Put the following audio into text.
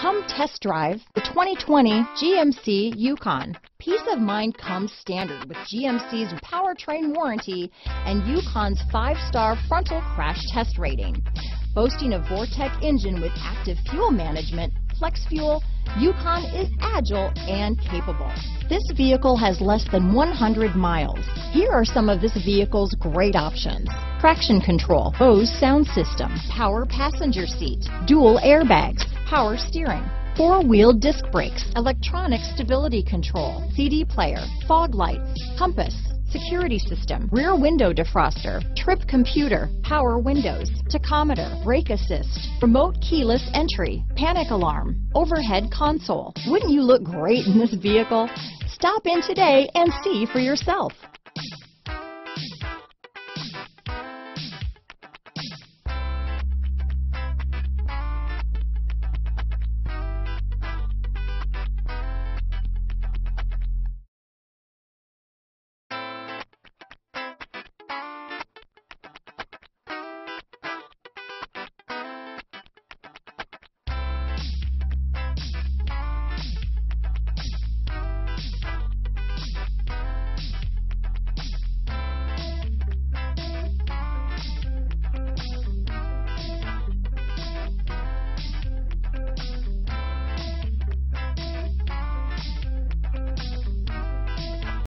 Come test drive the 2020 GMC Yukon. Peace of mind comes standard with GMC's powertrain warranty and Yukon's five-star frontal crash test rating. Boasting a Vortec engine with active fuel management, flex fuel, Yukon is agile and capable. This vehicle has less than 100 miles. Here are some of this vehicle's great options. Traction control, Bose sound system, power passenger seat, dual airbags, power steering, four-wheel disc brakes, electronic stability control, CD player, fog lights, compass, security system, rear window defroster, trip computer, power windows, tachometer, brake assist, remote keyless entry, panic alarm, overhead console. Wouldn't you look great in this vehicle? Stop in today and see for yourself.